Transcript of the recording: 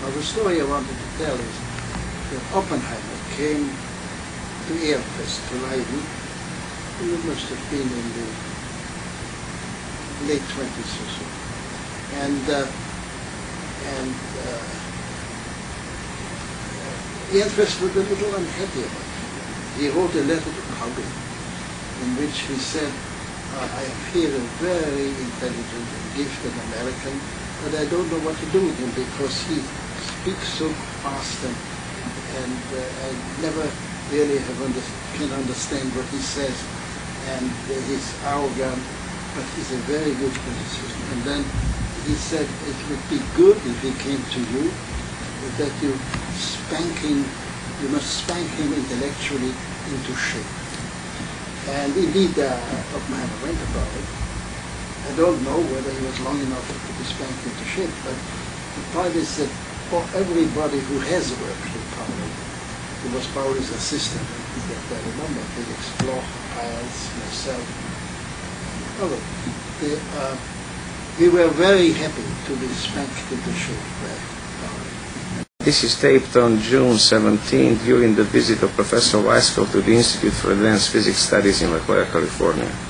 Now, the story I wanted to tell is that Oppenheimer came to Ehrenfest to Leiden. It must have been in the late 20s or so. And, uh, and uh, Ehrenfest was a little unhappy about it. He wrote a letter to Kagan in which he said, uh, I am here a very intelligent and gifted American, but I don't know what to do with him because he speaks so fast and, and uh, I never really have under, can understand what he says. And uh, he's arrogant, but he's a very good physicist. And then he said it would be good if he came to you, that you spank him, you must spank him intellectually into shape. And indeed, uh, Oppenheimer went about it. I don't know whether he was long enough to be spanked into shape, but the point is that for everybody who has worked with Pauli, who was Pauli's assistant, that I remember, Felix Bloch, Peierls, myself, other, they, uh, we were very happy to be spanked into shape by. This is taped on June 17 during the visit of Professor Weisskopf to the Institute for Advanced Physics Studies in La Jolla, California.